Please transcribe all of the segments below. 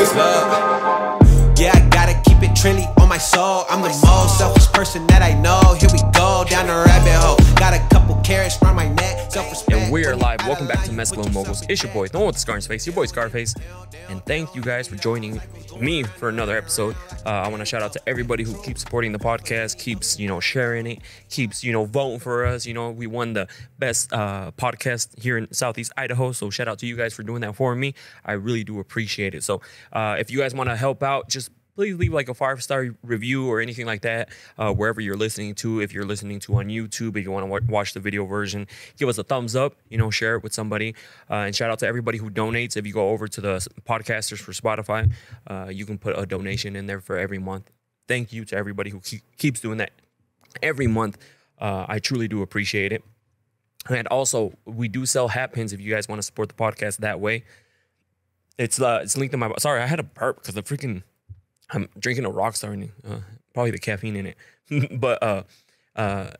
this. Yeah, I gotta keep it trendy on my soul. Live. Welcome back to Mescalone Moguls. It's your boy, the one with the scar face, your boy Scarface. And thank you guys for joining me for another episode. Uh, I want to shout out to everybody who keeps supporting the podcast, keeps you know sharing it, keeps you know voting for us. You know we won the best uh, podcast here in Southeast Idaho, so shout out to you guys for doing that for me. I really do appreciate it. So uh, if you guys want to help out, just please leave like a five star review or anything like that uh, wherever you're listening to. If you're listening to on YouTube, if you want to watch the video version, give us a thumbs up. You know, share it with somebody. Uh, and shout out to everybody who donates. If you go over to the podcasters for Spotify, uh, you can put a donation in there for every month. Thank you to everybody who keep, keeps doing that every month. Uh, I truly do appreciate it. And also, we do sell hat pins if you guys want to support the podcast that way. It's uh, it's linked in my. Sorry, I had a burp because the freaking I'm drinking a Rockstar and uh, probably the caffeine in it. but uh, uh,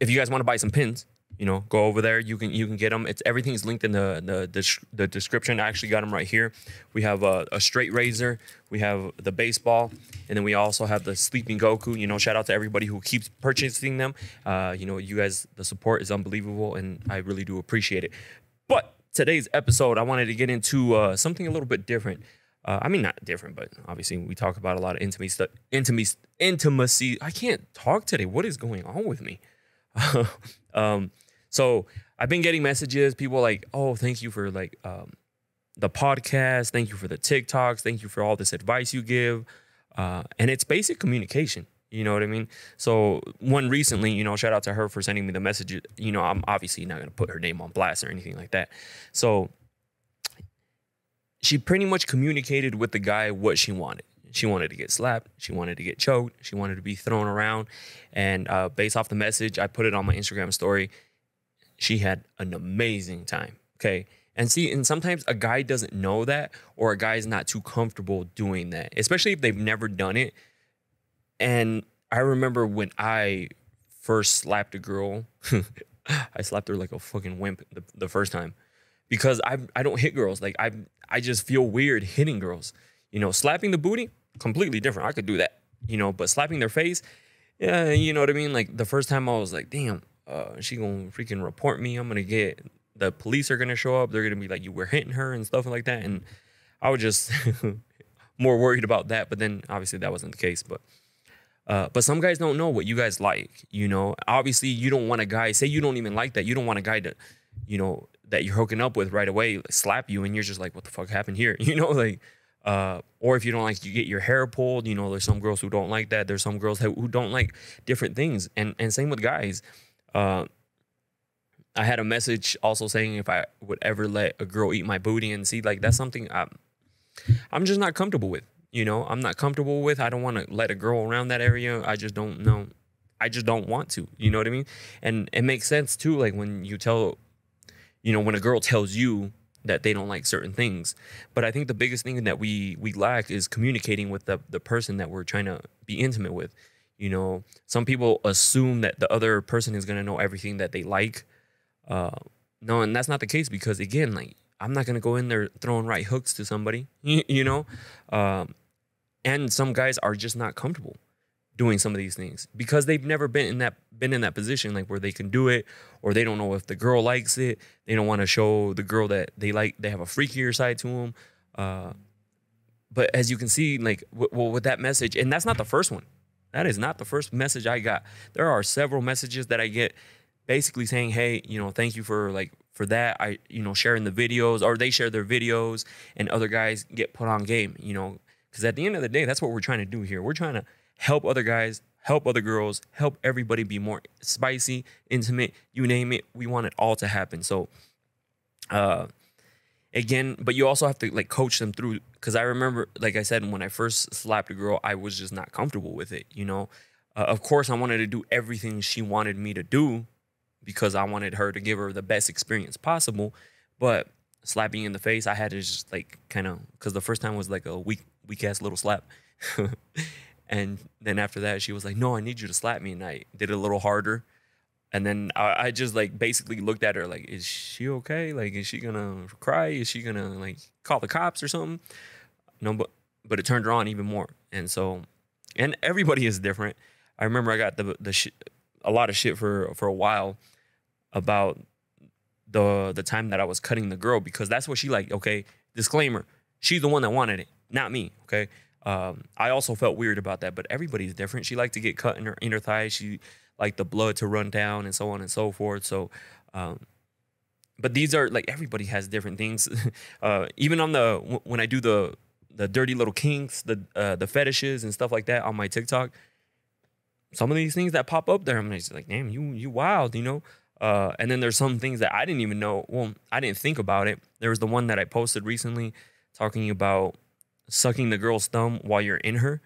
if you guys want to buy some pins, you know, go over there. You can you can get them. It's everything's linked in the the the, the description. I actually got them right here. We have a, a, straight razor. We have the baseball, and then we also have the sleeping Goku. You know, shout out to everybody who keeps purchasing them. Uh, you know, you guys, the support is unbelievable, and I really do appreciate it. But today's episode, I wanted to get into uh, something a little bit different. Uh, I mean, not different, but obviously we talk about a lot of intimacy stuff. Intimacy, intimacy. I can't talk today. What is going on with me? um, so I've been getting messages. People like, oh, thank you for like um, the podcast. Thank you for the TikToks. Thank you for all this advice you give. Uh, and it's basic communication. You know what I mean? So one recently, you know, shout out to her for sending me the message. You know, I'm obviously not gonna put her name on blast or anything like that. So she pretty much communicated with the guy what she wanted. She wanted to get slapped. She wanted to get choked. She wanted to be thrown around. And uh, based off the message, I put it on my Instagram story. She had an amazing time. Okay. And see, and sometimes a guy doesn't know that, or a guy is not too comfortable doing that, especially if they've never done it. And I remember when I first slapped a girl, I slapped her like a fucking wimp the, the first time because I I don't hit girls. Like I I just feel weird hitting girls. You know, slapping the booty, completely different. I could do that. You know, but slapping their face, yeah, you know what I mean. Like the first time I was like, damn, uh, she gonna freaking report me. I'm gonna get the police are gonna show up. They're gonna be like, you were hitting her and stuff like that. And I was just more worried about that. But then obviously that wasn't the case. But uh, but some guys don't know what you guys like. You know, obviously you don't want a guy. Say you don't even like that. You don't want a guy to, you know, that you're hooking up with right away slap you and you're just like what the fuck happened here? You know like uh, or if you don't like you get your hair pulled you know there's some girls who don't like that. There's some girls who don't like different things. And and same with guys. Uh, i had a message also saying if i would ever let a girl eat my booty and see like that's something i'm i'm just not comfortable with you know? I'm not comfortable with i don't want to let a girl around that area. I just don't know. I just don't want to you know what i mean? And it makes sense too like when you tell you know when a girl tells you that they don't like certain things. But i think the biggest thing that we we lack is communicating with the the person that we're trying to be intimate with. You know some people assume that the other person is going to know everything that they like. Uh no and that's not the case because again like i'm not going to go in there throwing right hooks to somebody you know? Um and some guys are just not comfortable doing some of these things because they've never been in that been in that position like where they can do it or they don't know if the girl likes it. They don't want to show the girl that they like they have a freakier side to them uh, but as you can see like w- well with that message and that's not the first one. That is not the first message i got. There are several messages that i get basically saying hey you know thank you for like for that. I you know sharing the videos or they share their videos and other guys get put on game you know? Because at the end of the day that's what we're trying to do here. We're trying to help other guys, help other girls, help everybody be more spicy, intimate, you name it. We want it all to happen. So, uh, again, but you also have to like coach them through. Because I remember, like I said, when I first slapped a girl, I was just not comfortable with it. You know, uh, of course, I wanted to do everything she wanted me to do because I wanted her to give her the best experience possible. But slapping in the face, I had to just like kind of because the first time was like a weak, weak ass little slap. And then after that, she was like, "No, I need you to slap me." And I did it a little harder. And then I, I just like basically looked at her like, is she okay? Like, is she gonna cry? Is she gonna like call the cops or something? No, but but it turned her on even more. And so, and everybody is different. I remember I got the the sh- a lot of shit for for a while about the the time that I was cutting the girl because that's what she like. Okay, disclaimer: she's the one that wanted it, not me. Okay. Um, I also felt weird about that, but everybody's different. She liked to get cut in her inner thigh. She liked the blood to run down and so on and so forth. So, um, but these are like everybody has different things. uh, even on the when I do the the dirty little kinks, the uh, the fetishes and stuff like that on my TikTok, some of these things that pop up there, I'm just like, damn, you you wild, you know. Uh, and then there's some things that I didn't even know. Well, I didn't think about it. There was the one that I posted recently talking about sucking the girl's thumb while you're in her,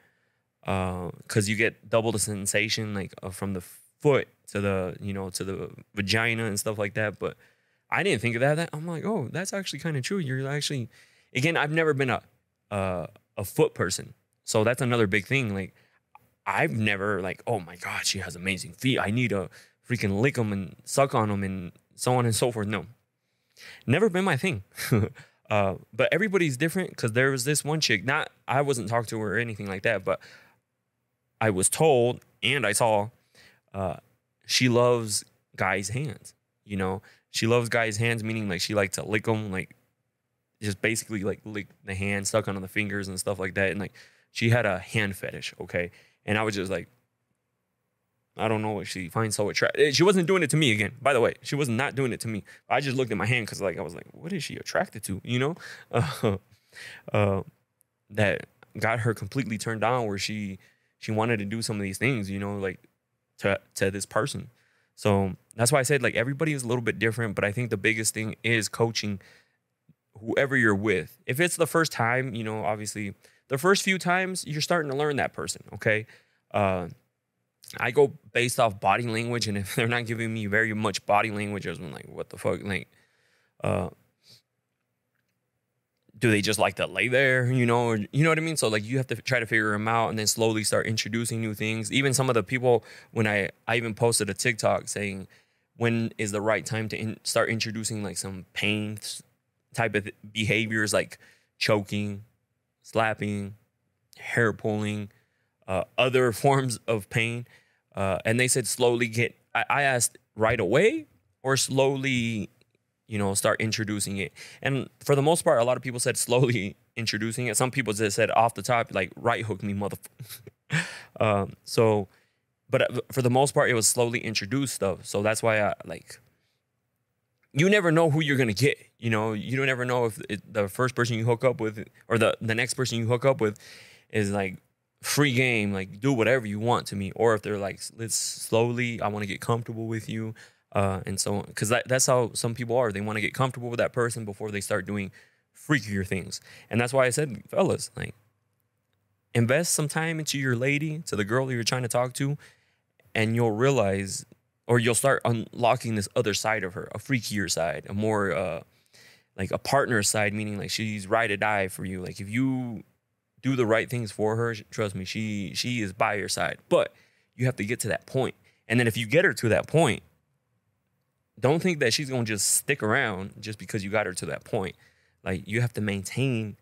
because uh, you get double the sensation, like uh, from the foot to the you know to the vagina and stuff like that. But I didn't think of that. I'm like, oh, that's actually kind of true. You're actually, again, I've never been a uh, a foot person, so that's another big thing. Like, I've never like, oh my god, she has amazing feet. I need to freaking lick them and suck on them and so on and so forth. No, never been my thing. uh, but everybody's different because there was this one chick. Not I wasn't talked to her or anything like that, but I was told and I saw uh, she loves guys' hands. You know, she loves guys' hands, meaning like she likes to lick them, like just basically like lick the hand, stuck on the fingers and stuff like that. And like she had a hand fetish, okay. And I was just like, I don't know what she finds so attractive. Eh, she wasn't doing it to me again. By the way, she was not doing it to me. I just looked at my hand because like I was like, what is she attracted to? You know, uh, uh, that got her completely turned on where she she wanted to do some of these things. You know, like to to this person. So that's why I said like everybody is a little bit different, but I think the biggest thing is coaching whoever you're with. If it's the first time, you know, obviously the first few times you're starting to learn that person. Okay. Uh, I go based off body language, and if they're not giving me very much body language, I'm like, what the fuck? Like, uh, do they just like to lay there? You know, or, you know what I mean? So like, you have to try to figure them out, and then slowly start introducing new things. Even some of the people, when I I even posted a TikTok saying, when is the right time to in, start introducing like some pain type of behaviors, like choking, slapping, hair pulling uh, other forms of pain. Uh, and they said slowly get, I, I asked right away or slowly, you know, start introducing it. And for the most part, a lot of people said slowly introducing it. Some people just said off the top, like right hook me, motherfucker. um, so, but uh, for the most part, it was slowly introduced stuff. So that's why I like, you never know who you're gonna get. You know, you don't ever know if it, the first person you hook up with or the the next person you hook up with is like free game, like do whatever you want to me, or if they're like, let's slowly, I want to get comfortable with you, uh, and so on, because that, that's how some people are. They want to get comfortable with that person before they start doing freakier things, and that's why I said, fellas, like, invest some time into your lady, to the girl you're trying to talk to, and you'll realize, or you'll start unlocking this other side of her, a freakier side, a more uh, like a partner side, meaning like she's ride or die for you. Like if you do the right things for her, trust me, she she is by your side. But you have to get to that point. And then if you get her to that point, don't think that she's gonna just stick around just because you got her to that point. Like you have to maintain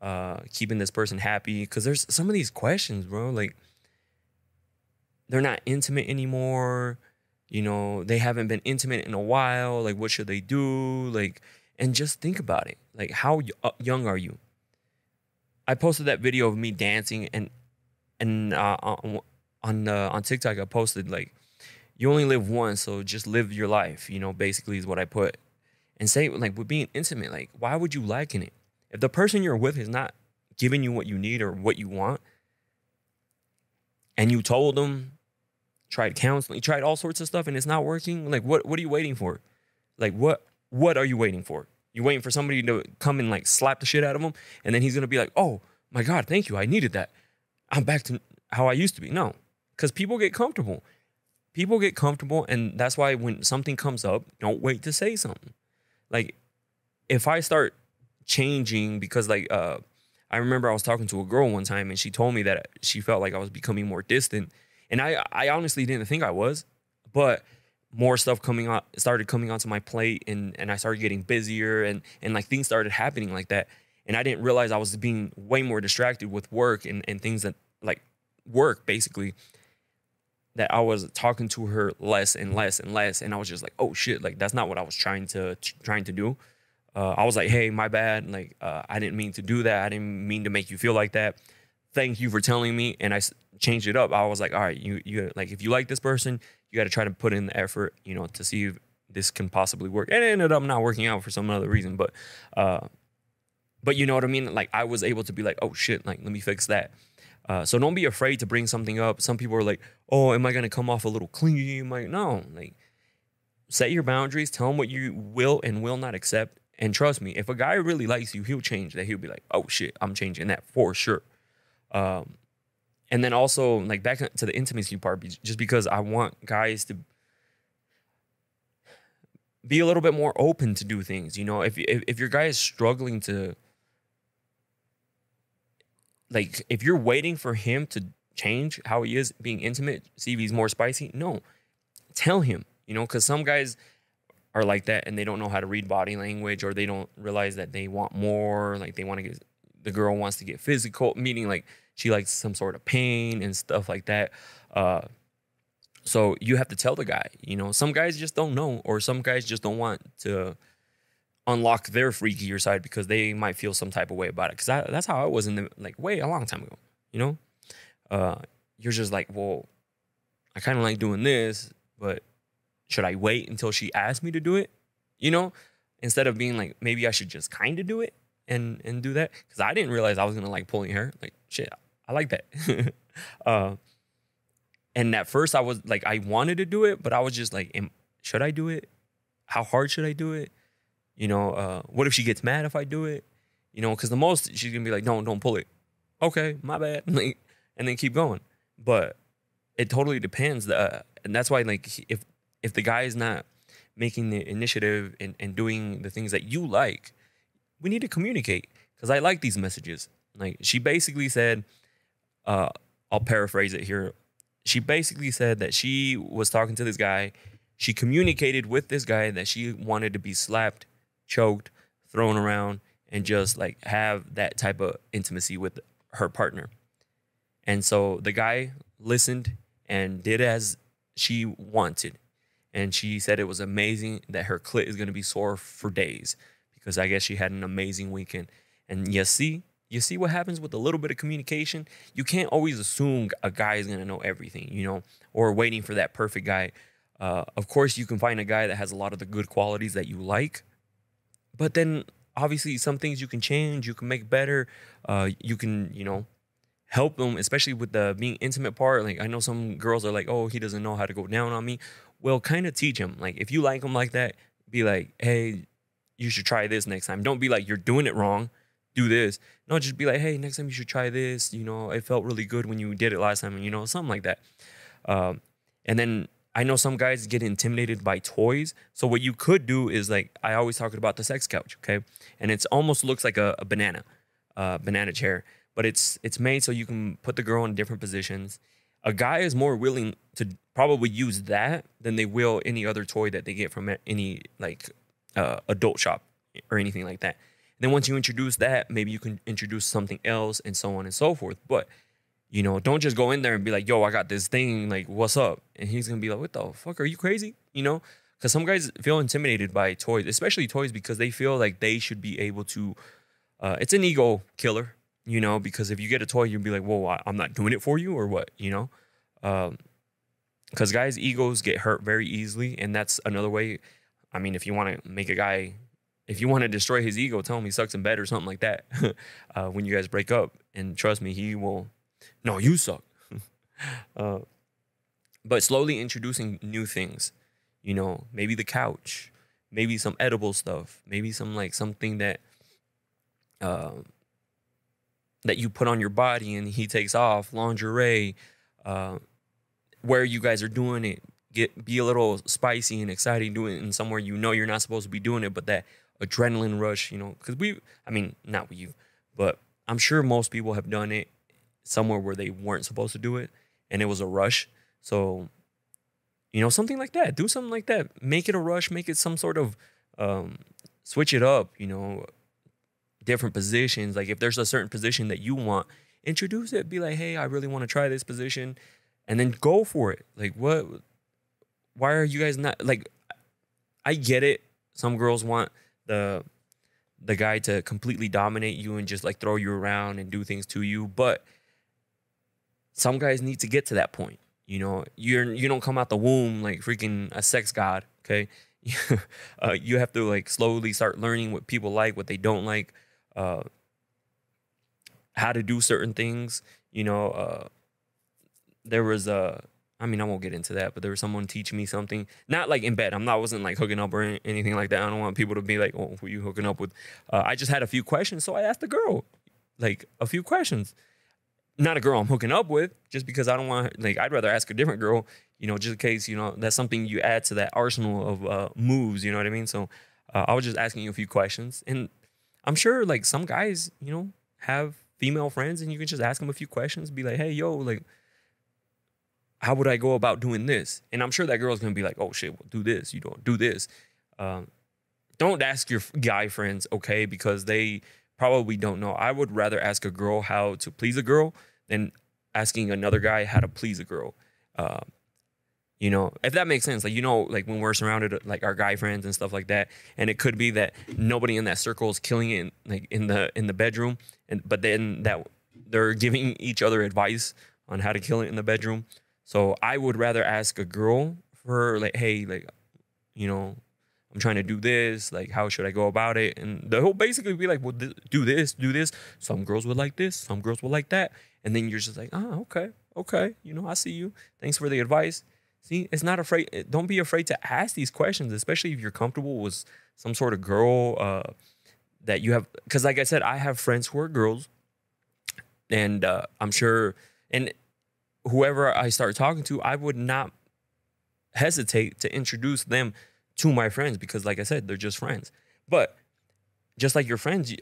uh keeping this person happy. Cause there's some of these questions, bro. Like they're not intimate anymore. You know, they haven't been intimate in a while. Like, what should they do? Like, and just think about it. Like, how uh, young are you? I posted that video of me dancing and and uh, on on, uh, on TikTok I posted like you only live once, so just live your life. You know, basically is what I put and say like with being intimate. Like, why would you liken it if the person you're with is not giving you what you need or what you want, and you told them, tried counseling, tried all sorts of stuff, and it's not working? Like, what what are you waiting for? Like, what what are you waiting for? You're waiting for somebody to come and like slap the shit out of him, and then he's gonna be like, "Oh my god, thank you, I needed that. I'm back to how I used to be." No, because people get comfortable. People get comfortable, and that's why when something comes up, don't wait to say something. Like, if I start changing because like uh, I remember I was talking to a girl one time, and she told me that she felt like I was becoming more distant, and I I honestly didn't think I was, but more stuff coming on started coming onto my plate and and I started getting busier and and like things started happening like that. And I didn't realize I was being way more distracted with work and and things that like work basically that I was talking to her less and less and less. And I was just like oh shit like that's not what I was trying to trying to do. Uh, I was like hey my bad. Like uh, I didn't mean to do that. I didn't mean to make you feel like that. Thank you for telling me. And I changed it up. I was like all right you you like if you like this person you got to try to put in the effort, you know, to see if this can possibly work. And it ended up not working out for some other reason, but uh, but you know what I mean? Like I was able to be like, oh shit, like let me fix that. Uh, so don't be afraid to bring something up. Some people are like, oh, am I gonna come off a little clingy? I'm like, no, like set your boundaries, tell them what you will and will not accept. And trust me, if a guy really likes you, he'll change that. He'll be like, oh shit, I'm changing that for sure. Um, and then also like back to the intimacy part just because i want guys to be a little bit more open to do things you know? If, if, if your guy is struggling to like if you're waiting for him to change how he is being intimate see if he's more spicy no. Tell him you know? Because some guys are like that and they don't know how to read body language or they don't realize that they want more like they want to get the girl wants to get physical meaning like she likes some sort of pain and stuff like that. Uh, so you have to tell the guy, you know, some guys just don't know, or some guys just don't want to unlock their freakier side because they might feel some type of way about it. Because that's how I was in the like way a long time ago, you know. Uh, you're just like, well, I kind of like doing this, but should I wait until she asks me to do it? You know, instead of being like, maybe I should just kind of do it and and do that because I didn't realize I was gonna like pulling hair. Like shit, I like that. uh, and at first, I was like, I wanted to do it, but I was just like, am, should I do it? How hard should I do it? You know, uh, what if she gets mad if I do it? You know, because the most she's gonna be like, no, don't pull it. Okay, my bad. Like, and then keep going. But it totally depends. Uh, and that's why, like, if if the guy is not making the initiative and, and doing the things that you like, we need to communicate. Because I like these messages. Like, she basically said, uh, I'll paraphrase it here. She basically said that she was talking to this guy. She communicated with this guy that she wanted to be slapped, choked, thrown around, and just like have that type of intimacy with her partner. And so the guy listened and did as she wanted. And she said it was amazing that her clit is going to be sore for days because I guess she had an amazing weekend. And you see, you see what happens with a little bit of communication? You can't always assume a guy is going to know everything, you know, or waiting for that perfect guy. Uh, of course, you can find a guy that has a lot of the good qualities that you like, but then obviously some things you can change, you can make better. Uh, you can, you know, help them, especially with the being intimate part. Like I know some girls are like, oh, he doesn't know how to go down on me. Well, kind of teach him. Like if you like him like that, be like, hey, you should try this next time. Don't be like you're doing it wrong do this. No, just be like, hey, next time you should try this. You know, it felt really good when you did it last time, and you know, something like that. Um, and then I know some guys get intimidated by toys. So what you could do is like I always talk about the sex couch, okay? And it's almost looks like a, a banana, uh, banana chair, but it's it's made so you can put the girl in different positions. A guy is more willing to probably use that than they will any other toy that they get from any like uh, adult shop or anything like that then once you introduce that, maybe you can introduce something else and so on and so forth. But you know, don't just go in there and be like, "Yo, I got this thing. Like, what's up?" And he's gonna be like, "What the fuck? Are you crazy?" You know, because some guys feel intimidated by toys, especially toys, because they feel like they should be able to. Uh, it's an ego killer, you know, because if you get a toy, you'll be like, "Whoa, I'm not doing it for you," or what, you know. Um, because guys' egos get hurt very easily, and that's another way. I mean, if you want to make a guy if you want to destroy his ego, tell him he sucks in bed or something like that. uh, when you guys break up, and trust me, he will. No, you suck. uh, but slowly introducing new things, you know, maybe the couch, maybe some edible stuff, maybe some like something that, uh, that you put on your body and he takes off, lingerie, uh, where you guys are doing it. Get be a little spicy and exciting, doing it in somewhere you know you're not supposed to be doing it, but that adrenaline rush, you know, because we, I mean, not you, but I'm sure most people have done it somewhere where they weren't supposed to do it and it was a rush. So You know, something like that. Do something like that. Make it a rush. Make it some sort of um, switch it up. You know, different positions. Like if there's a certain position that you want, introduce it. Be like, hey, I really want to try this position, and then go for it. Like what? Why are you guys not like? I get it. Some girls want the the guy to completely dominate you and just like throw you around and do things to you, but some guys need to get to that point. You know, you're you don't come out the womb like freaking a sex god. Okay, uh, you have to like slowly start learning what people like, what they don't like, uh, how to do certain things. You know, uh, there was a. I mean, I won't get into that, but there was someone teaching me something. Not like in bed. I'm not wasn't like hooking up or anything like that. I don't want people to be like, "Oh, who you hooking up with?" Uh, I just had a few questions, so I asked the girl, like a few questions not a girl I'm hooking up with, just because I don't want like I'd rather ask a different girl, you know, just in case you know that's something you add to that arsenal of uh, moves. You know what I mean? So uh, I was just asking you a few questions, and I'm sure like some guys, you know, have female friends, and you can just ask them a few questions, be like, hey, yo, like. How would I go about doing this? And I'm sure that girl's gonna be like, "Oh shit, well, do this. You don't do this." Um, don't ask your guy friends, okay, because they probably don't know. I would rather ask a girl how to please a girl than asking another guy how to please a girl. Uh, you know, if that makes sense, like you know, like when we're surrounded like our guy friends and stuff like that, and it could be that nobody in that circle is killing it, like in the in the bedroom, and but then that they're giving each other advice on how to kill it in the bedroom. So I would rather ask a girl for like, hey, like, you know, I'm trying to do this. Like, how should I go about it? And they'll basically be like, well, th- do this, do this. Some girls would like this, some girls would like that. And then you're just like, oh, okay, okay. You know, I see you. Thanks for the advice. See, it's not afraid. Eh, don't be afraid to ask these questions, especially if you're comfortable with some sort of girl uh, that you have. Because, like I said, I have friends who are girls, and uh, I'm sure, and whoever I start talking to, I would not hesitate to introduce them to my friends because, like I said, they're just friends. But just like your friends, you,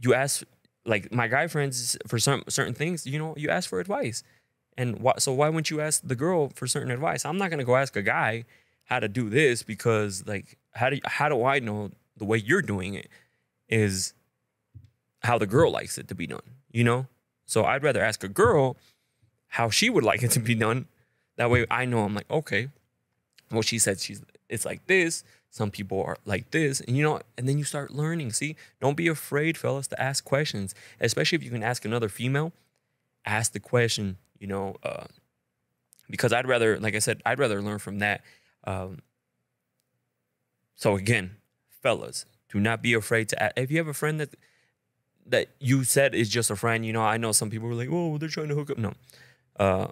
you ask, like my guy friends, for some certain things, you know, you ask for advice. And why, so why wouldn't you ask the girl for certain advice? I'm not gonna go ask a guy how to do this because, like, how do how do I know the way you're doing it is how the girl likes it to be done? You know. So I'd rather ask a girl how she would like it to be done. That way I know I'm like, okay, well, she said she's it's like this. Some people are like this, and you know, and then you start learning. See, don't be afraid, fellas, to ask questions, especially if you can ask another female. Ask the question, you know, uh, because I'd rather, like I said, I'd rather learn from that. Um, so again, fellas, do not be afraid to. Ask. If you have a friend that that you said is just a friend, you know, I know some people were like, "Oh, they're trying to hook up." No, uh,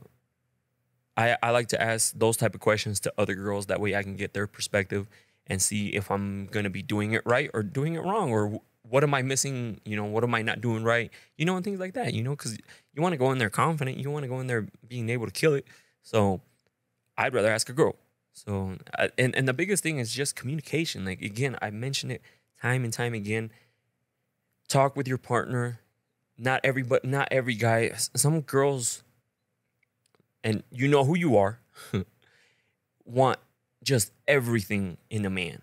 I, I like to ask those type of questions to other girls. That way I can get their perspective and see if I'm going to be doing it right or doing it wrong or what am I missing? You know, what am I not doing right? You know, and things like that, you know, because you want to go in there confident. You want to go in there being able to kill it. So I'd rather ask a girl. So, and, and the biggest thing is just communication. Like, again, I mentioned it time and time again. Talk with your partner. Not every, but not every guy. Some girls and you know who you are, want just everything in a man.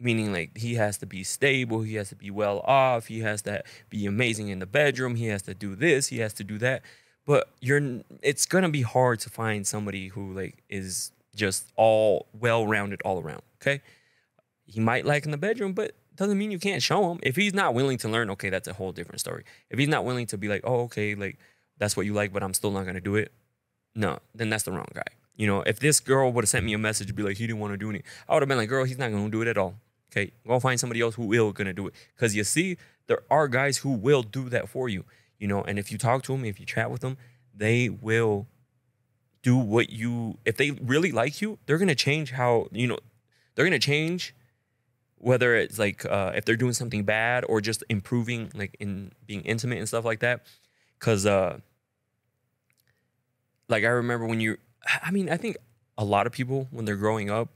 Meaning, like, he has to be stable, he has to be well off, he has to be amazing in the bedroom, he has to do this, he has to do that. But you're, it's gonna be hard to find somebody who, like, is just all well rounded all around, okay? He might like in the bedroom, but doesn't mean you can't show him. If he's not willing to learn, okay, that's a whole different story. If he's not willing to be like, oh, okay, like, that's what you like, but I'm still not gonna do it, no, then that's the wrong guy. You know, if this girl would have sent me a message, to be like, he didn't want to do anything, I would have been like, girl, he's not going to do it at all. Okay, go find somebody else who will going to do it. Because you see, there are guys who will do that for you. You know, and if you talk to them, if you chat with them, they will do what you. If they really like you, they're going to change how you know. They're going to change whether it's like uh, if they're doing something bad or just improving, like in being intimate and stuff like that. Because uh, like I remember when you I mean, I think a lot of people when they're growing up,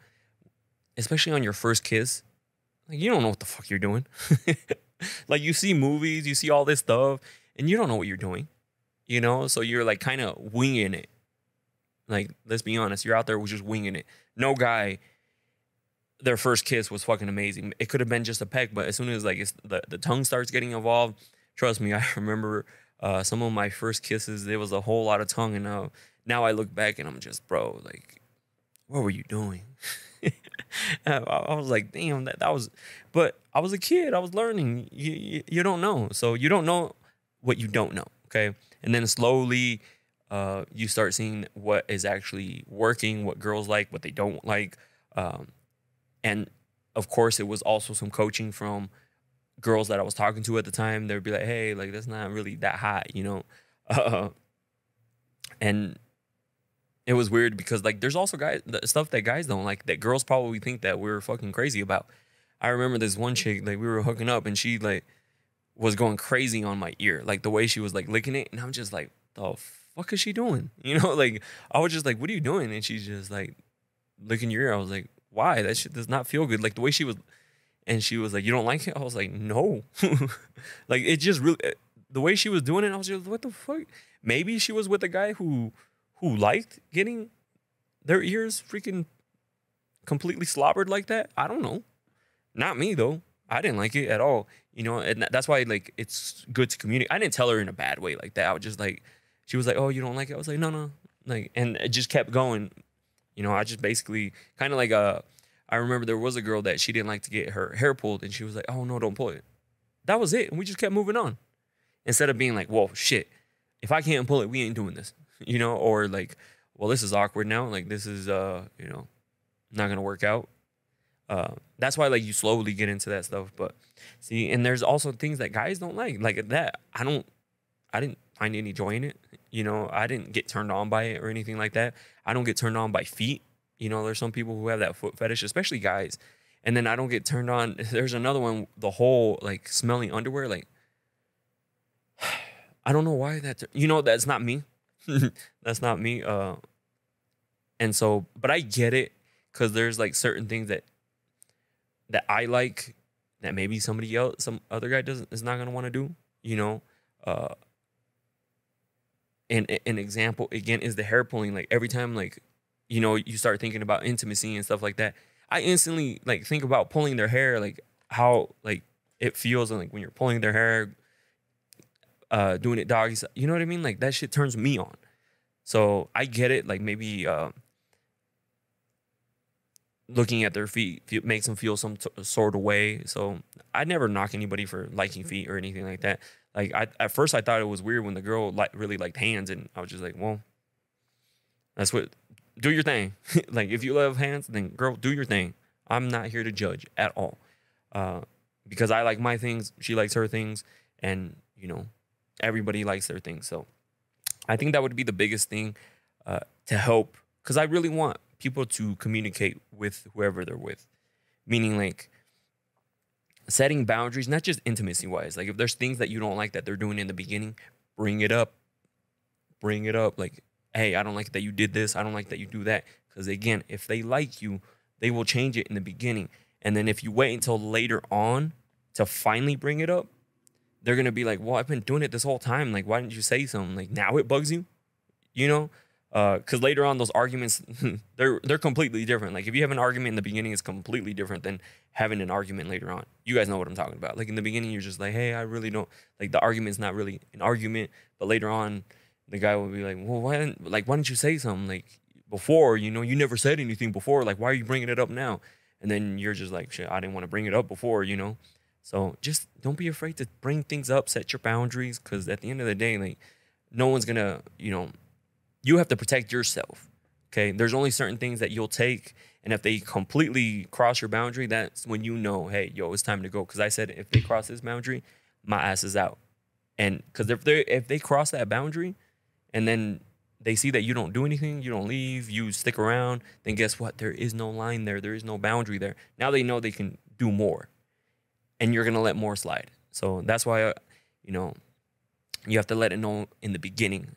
especially on your first kiss, like you don't know what the fuck you're doing. like you see movies, you see all this stuff, and you don't know what you're doing. You know, so you're like kind of winging it. Like, let's be honest, you're out there was just winging it. No guy, their first kiss was fucking amazing. It could have been just a peck, but as soon as like the the tongue starts getting involved, trust me, I remember uh, some of my first kisses. There was a whole lot of tongue, and now now I look back and I'm just, bro, like, what were you doing? I, I was like, damn, that, that was, but I was a kid. I was learning. You, you, you don't know. So you don't know what you don't know. Okay. And then slowly, uh, you start seeing what is actually working, what girls like, what they don't like. Um, and of course, it was also some coaching from girls that I was talking to at the time. They'd be like, hey, like, that's not really that hot, you know? Uh, and it was weird because like there's also guys stuff that guys don't like that girls probably think that we're fucking crazy about. I remember this one chick like we were hooking up and she like was going crazy on my ear like the way she was like licking it and I'm just like the fuck is she doing? You know like I was just like what are you doing? And she's just like licking your ear. I was like why that shit does not feel good like the way she was and she was like you don't like it? I was like no like it just really the way she was doing it I was just what the fuck maybe she was with a guy who who liked getting their ears freaking completely slobbered like that. I don't know. Not me though. I didn't like it at all. You know, and that's why like it's good to communicate. I didn't tell her in a bad way like that. I was just like, she was like, "Oh, you don't like it?" I was like, "No, no." Like, and it just kept going. You know, I just basically kind of like uh, I remember there was a girl that she didn't like to get her hair pulled, and she was like, "Oh no, don't pull it." That was it, and we just kept moving on. Instead of being like, "Whoa, shit! If I can't pull it, we ain't doing this." you know, or like, well, this is awkward now. Like this is uh, you know, not gonna work out. Uh, that's why like you slowly get into that stuff. But see, and there's also things that guys don't like. Like that, I don't, I didn't find any joy in it. You know, I didn't get turned on by it or anything like that. I don't get turned on by feet. You know, there's some people who have that foot fetish, especially guys. And then I don't get turned on. There's another one, the whole like smelling underwear. Like, I don't know why that. You know, that's not me. that's not me. Uh, and so, but I get it because there's like certain things that that I like that maybe somebody else, some other guy doesn't is not gonna want to do. You know, uh, and an example again is the hair pulling. Like every time, like you know, you start thinking about intimacy and stuff like that. I instantly like think about pulling their hair, like how like it feels, and like when you're pulling their hair, uh, doing it doggy. You know what I mean? Like that shit turns me on. So I get it. Like maybe uh, looking at their feet makes them feel some sort of way. So I never knock anybody for liking feet or anything like that. Like I, at first I thought it was weird when the girl like really liked hands, and I was just like, well, that's what. Do your thing. like if you love hands, then girl, do your thing. I'm not here to judge at all. Uh, because I like my things, she likes her things, and you know, everybody likes their things. So I think that would be the biggest thing uh, to help because I really want people to communicate with whoever they're with, meaning like setting boundaries, not just intimacy wise. Like if there's things that you don't like that they're doing in the beginning, bring it up. Bring it up. Like, hey, I don't like that you did this. I don't like that you do that. Because again, if they like you, they will change it in the beginning. And then if you wait until later on to finally bring it up, they're gonna be like, "Well, I've been doing it this whole time. Like, why didn't you say something? Like, now it bugs you, you know?" Because uh, later on, those arguments they're they're completely different. Like, if you have an argument in the beginning, it's completely different than having an argument later on. You guys know what I'm talking about. Like in the beginning, you're just like, "Hey, I really don't like the argument's not really an argument," but later on, the guy will be like, "Well, why didn't like why didn't you say something like before? You know, you never said anything before. Like, why are you bringing it up now?" And then you're just like, "Shit, I didn't want to bring it up before," you know. So just don't be afraid to bring things up, set your boundaries, because at the end of the day, like no one's gonna, you know, you have to protect yourself. Okay. There's only certain things that you'll take. And if they completely cross your boundary, that's when you know, hey, yo, it's time to go. Cause I said if they cross this boundary, my ass is out. And because if they if they cross that boundary and then they see that you don't do anything, you don't leave, you stick around, then guess what? There is no line there. There is no boundary there. Now they know they can do more and you're gonna let more slide. So that's why, uh, you know, you have to let it know in the beginning.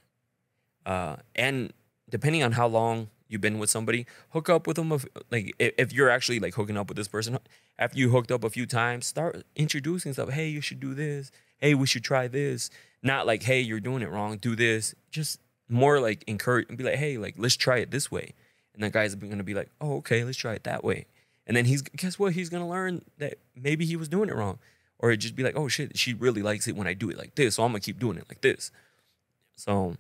Uh, and depending on how long you've been with somebody, hook up with them. If, like if you're actually like hooking up with this person, after you hooked up a few times, start introducing stuff. Hey, you should do this. Hey, we should try this. Not like, hey, you're doing it wrong. Do this. Just more like encourage and be like, hey, like let's try it this way. And that guy's gonna be like, oh, okay, let's try it that way. And then he's guess what? He's gonna learn that maybe he was doing it wrong. Or it just be like, oh shit, she really likes it when I do it like this. So I'm gonna keep doing it like this. So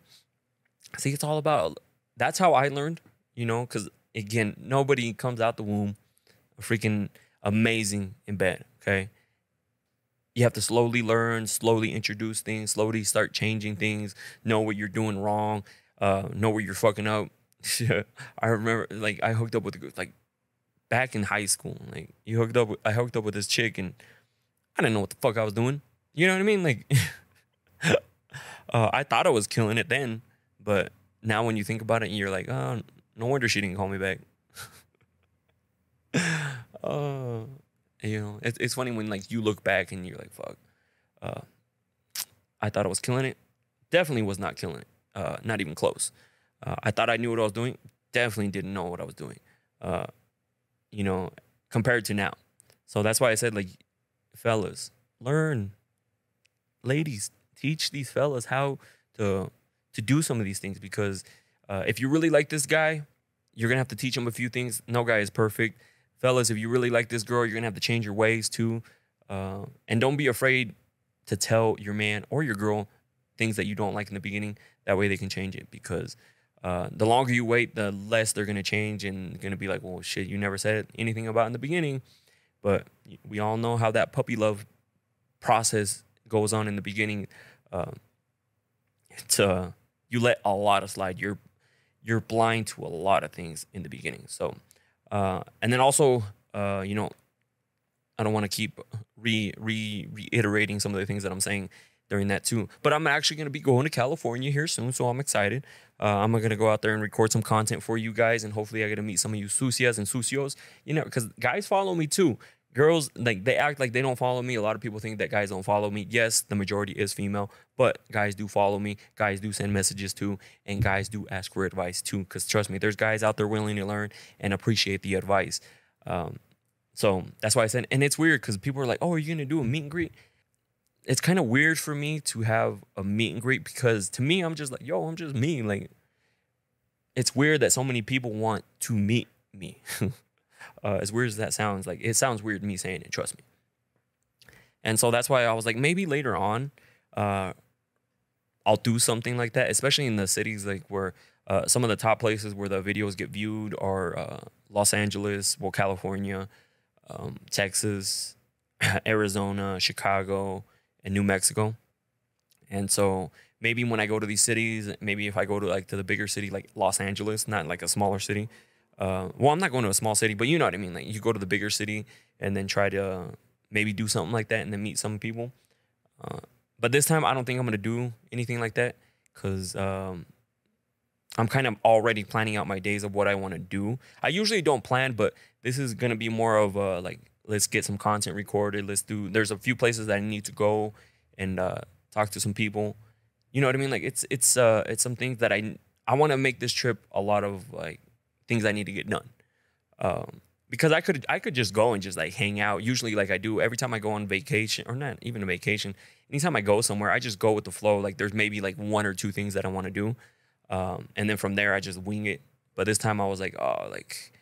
see, it's all about that's how I learned, you know, because again, nobody comes out the womb freaking amazing in bed. Okay. You have to slowly learn, slowly introduce things, slowly start changing things, know what you're doing wrong, uh, know where you're fucking up. I remember like I hooked up with a, like back in high school. Like you hooked up with, I hooked up with this chick and I didn't know what the fuck I was doing. You know what I mean? Like uh, I thought I was killing it then, but now when you think about it, you're like, oh, no wonder she didn't call me back. uh, you know, it's it's funny when like you look back and you're like, fuck. Uh, I thought I was killing it. Definitely was not killing it. Uh, not even close. Uh, I thought I knew what I was doing. Definitely didn't know what I was doing. Uh, you know, compared to now. So that's why I said, like, fellas, learn. Ladies, teach these fellas how to to do some of these things because uh, if you really like this guy, you're gonna have to teach him a few things. No guy is perfect, fellas. If you really like this girl, you're gonna have to change your ways too, uh, and don't be afraid to tell your man or your girl things that you don't like in the beginning. That way they can change it because uh, the longer you wait, the less they're gonna change and gonna be like, well, shit, you never said anything about in the beginning. But we all know how that puppy love process goes on in the beginning. Uh, it's uh, you let a lot of slide. You're you're blind to a lot of things in the beginning. So, uh, and then also, uh, you know, I don't want to keep re, re reiterating some of the things that I'm saying during that too. But I'm actually going to be going to California here soon, so I'm excited. Uh, I'm going to go out there and record some content for you guys, and hopefully I get to meet some of you sucias and sucios. You know, because guys follow me too girls like they act like they don't follow me. A lot of people think that guys don't follow me. Yes, the majority is female, but guys do follow me. Guys do send messages too, and guys do ask for advice too. Because trust me, there's guys out there willing to learn and appreciate the advice. Um, so that's why I said, and it's weird because people are like, "Oh, are you gonna do a meet and greet?" It's kind of weird for me to have a meet and greet because to me, I'm just like, "Yo, I'm just me." Like, it's weird that so many people want to meet me. Uh, as weird as that sounds, like it sounds weird to me saying it. Trust me. And so that's why I was like, maybe later on, uh, I'll do something like that, especially in the cities like where uh, some of the top places where the videos get viewed are uh, Los Angeles, well, California, um, Texas, Arizona, Chicago, and New Mexico. And so maybe when I go to these cities, maybe if I go to like to the bigger city like Los Angeles, not like a smaller city, uh, well, I'm not going to a small city, but you know what I mean. Like you go to the bigger city and then try to maybe do something like that and then meet some people. Uh, but this time, I don't think I'm going to do anything like that because um, I'm kind of already planning out my days of what I want to do. I usually don't plan, but this is going to be more of a like, let's get some content recorded. Let's do, there's a few places that I need to go and uh, talk to some people. You know what I mean? Like it's, it's, uh, it's some things that I, I want to make this trip a lot of like things I need to get done. Um, because I could I could just go and just like hang out. Usually, like I do every time I go on vacation, or not even a vacation. Anytime I go somewhere, I just go with the flow. Like there's maybe like one or two things that I want to do, um, and then from there I just wing it. But this time I was like, oh, like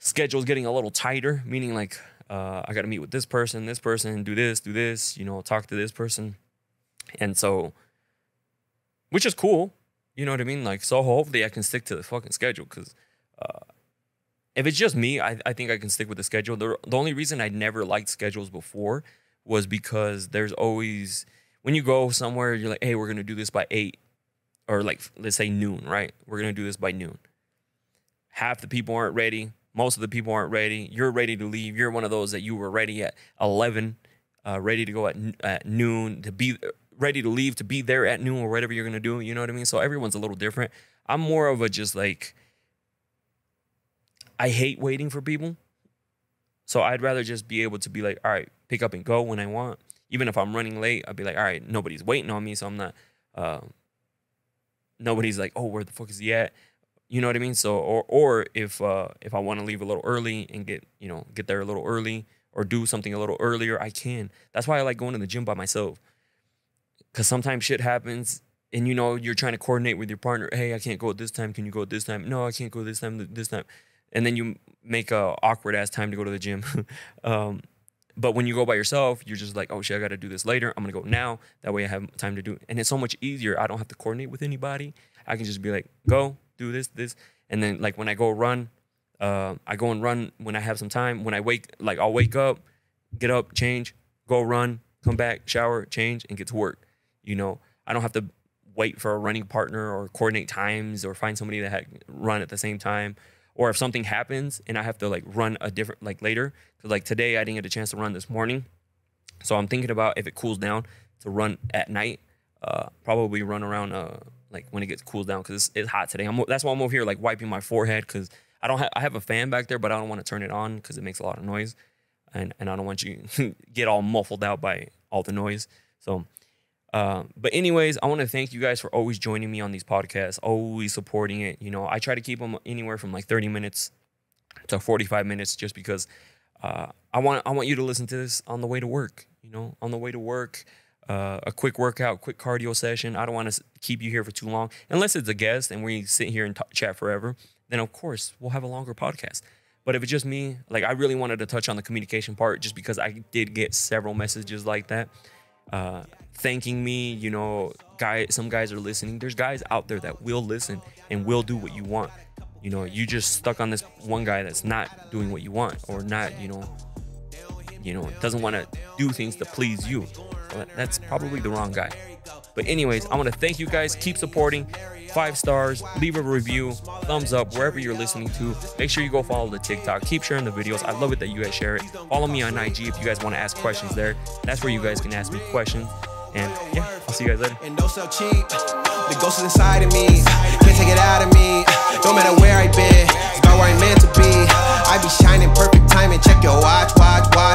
schedule's getting a little tighter, meaning like uh, I got to meet with this person, this person, do this, do this, you know, talk to this person, and so, which is cool. You know what I mean? Like, so hopefully I can stick to the fucking schedule because uh, if it's just me, I, I think I can stick with the schedule. The, the only reason I never liked schedules before was because there's always, when you go somewhere, you're like, hey, we're going to do this by eight or like, let's say noon, right? We're going to do this by noon. Half the people aren't ready. Most of the people aren't ready. You're ready to leave. You're one of those that you were ready at 11, uh, ready to go at, at noon to be ready to leave to be there at noon or whatever you're gonna do. You know what I mean? So everyone's a little different. I'm more of a just like I hate waiting for people. So I'd rather just be able to be like, all right, pick up and go when I want. Even if I'm running late, I'd be like, all right, nobody's waiting on me, so I'm not. Uh, nobody's like, oh, where the fuck is he at? You know what I mean? So, or or if uh, if I want to leave a little early and get you know get there a little early or do something a little earlier, I can. That's why I like going to the gym by myself because sometimes shit happens and you know you're trying to coordinate with your partner. Hey, I can't go at this time. Can you go at this time? No, I can't go this time. This time, and then you make a awkward ass time to go to the gym. um, but when you go by yourself, you're just like, oh shit, I got to do this later. I'm gonna go now. That way I have time to do it, and it's so much easier. I don't have to coordinate with anybody. I can just be like, go do this, this, and then like when I go run, uh, I go and run when I have some time. When I wake, like I'll wake up, get up, change, go run, come back, shower, change, and get to work. You know, I don't have to wait for a running partner or coordinate times or find somebody that had run at the same time or if something happens and I have to like run a different like later because like today I didn't get a chance to run this morning, so I'm thinking about if it cools down to run at night, uh, probably run around uh like when it gets cools down because it's, it's, hot today. I'm that's why I'm over here like wiping my forehead because I don't have I have a fan back there but I don't want to turn it on because it makes a lot of noise, and and I don't want you get all muffled out by all the noise. So uh, but anyways, I want to thank you guys for always joining me on these podcasts, always supporting it. You know, I try to keep them anywhere from like 30 minutes to 45 minutes, just because uh, I want I want you to listen to this on the way to work. You know, on the way to work, uh, a quick workout, quick cardio session. I don't want to keep you here for too long, unless it's a guest and we sit here and chat forever. Then of course we'll have a longer podcast. But if it's just me, like I really wanted to touch on the communication part, just because I did get several messages like that uh, thanking me. You know, guy, some guys are listening. There's guys out there that will listen and will do what you want. You know, you just stuck on this one guy that's not doing what you want or not, you know, you know, doesn't want to do things to please you. Well, that's probably the wrong guy. But anyways, I want to thank you guys. Keep supporting. Five stars. Leave a review. Thumbs up wherever you're listening to. Make sure you go follow the TikTok. Keep sharing the videos. I love it that you guys share it. Follow me on IG if you guys want to ask questions there. That's where you guys can ask me questions. And yeah, I'll see you guys later. And so cheap. The ghost is inside of me. Can't take it out of me. No matter where I've been, it's about where I'm meant to be. I be shining perfect timing. Check your watch, watch, watch.